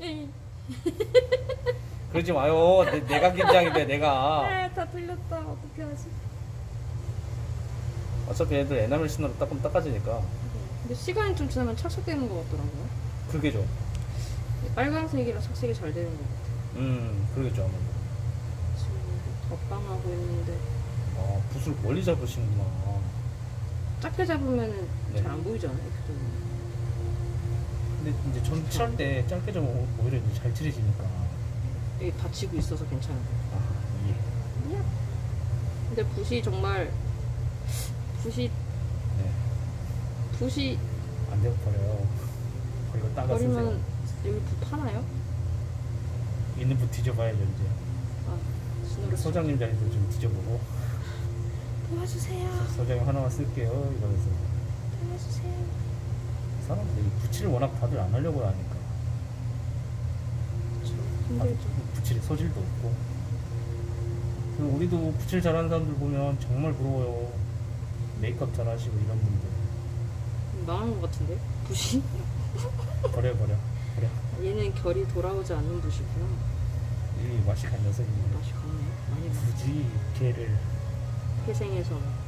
에이. 그러지 마요. 내, 내가 긴장이 돼, 내가. 아, 다 틀렸다. 어떻게 하지? 어차피 애들 에나멜 신으로 닦으면 닦아지니까. 근데 시간이 좀 지나면 착색되는 것 같더라고요. 그게죠. 빨간색이랑 착색이 잘 되는 것 같아요. 음, 그러겠죠, 아무래도. 지금 덧방하고 있는데 아, 붓을 멀리 잡으시는구나. 작게 잡으면 네. 잘 안 보이잖아요. 그죠? 근데 이제 전 칠할 때 짧게 잡으면 오히려 이제 잘 칠해지니까. 여기 받치고 있어서 괜찮아요. 아, 이해. 근데 붓이 정말 붓이 네. 붓이 안 되고 버려요. 그리고 딴거 쓰세요. 버리면 여기 붓 파나요? 있는 붓 뒤져봐야죠, 이제. 아, 신호를 소장님 자리도 좀 뒤져보고. 도와주세요. 소장님 하나만 쓸게요. 이러면서. 붓칠을 워낙 다들 안 하려고 하니까. 힘들죠. 붓칠에 소질도 없고. 우리도 붓칠 잘하는 사람들 보면 정말 부러워요. 메이크업 잘하시고 이런 분들. 망한 것 같은데? 붓이? 버려, 버려. 버려. 얘는 결이 돌아오지 않는 붓이구나. 이 와식한 녀석이 맛이 갔네. 많이 나. 굳이 걔를 회생해서 음,